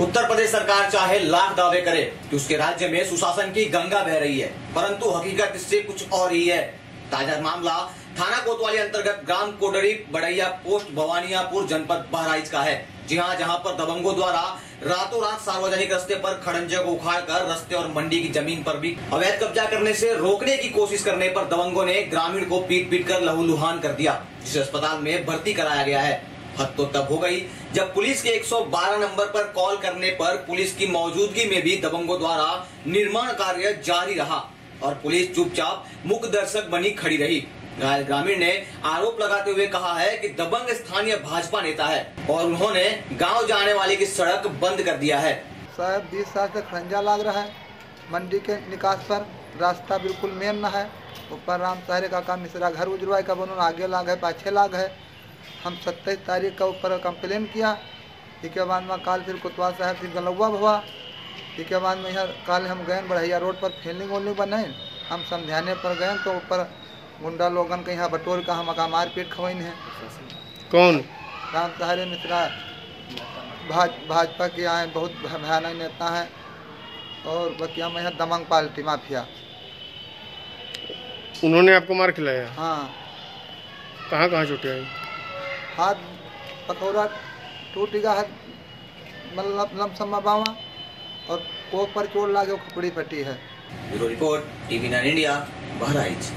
उत्तर प्रदेश सरकार चाहे लाख दावे करे कि उसके राज्य में सुशासन की गंगा बह रही है, परंतु हकीकत इससे कुछ और ही है। ताज़ा मामला थाना कोतवाली अंतर्गत ग्राम कोडरी बड़ैया पोस्ट भवानियापुर जनपद बहराइच का है। जी हाँ जहाँ पर दबंगों द्वारा रातों रात सार्वजनिक रस्ते पर खड़ंजे को उखाड़ कर रस्ते और मंडी की ज़मीन पर भी अवैध कब्जा करने से रोकने की कोशिश करने पर दबंगों ने ग्रामीण को पीट पीट कर लहूलुहान कर दिया, जिसे अस्पताल में भर्ती कराया गया है। हद तो तब हो गई जब पुलिस के 112 नंबर पर कॉल करने पर पुलिस की मौजूदगी में भी दबंगों द्वारा निर्माण कार्य जारी रहा और पुलिस चुपचाप मुख्य दर्शक बनी खड़ी रही। घायल ग्रामीण ने आरोप लगाते हुए कहा है कि दबंग स्थानीय भाजपा नेता है और उन्होंने गाँव जाने वाली की सड़क बंद कर दिया है। शायद बीस साल से खंजा लाग रहा है। मंडी के निकास पर रास्ता बिल्कुल मेन न है। ऊपर राम साहरे का काम मिश्रा घर उजरवाए का उन्होंने आगे लाग है, पाछे लाग है। हम सत्ताईस तारीख का ऊपर कंप्लेन किया। इसके बाद में काल फिर कुतवा साहब फिर गलौवा हुआ। इसके बाद में यहाँ काल हम गए बढ़ैया रोड पर फील्डिंग वोल्डिंग बनाए हम समझाने पर गए तो ऊपर गुंडा लोगन के यहाँ बटोर का हम का मार पीट खवैन है। कौन? राम सहारे मिश्रा भाज भाजपा के आए बहुत भयानक नेता हैं और बकिया में है दमंग पार्टी माफिया। उन्होंने आपको मार खिलाया? हाँ। कहाँ कहाँ आई हाथ पकौड़ा टूट गया है मतलब लमसम बावा और कोक पर चोट लागे खुपड़ी पट्टी है। Bureau report, TV nine India, Bahraich.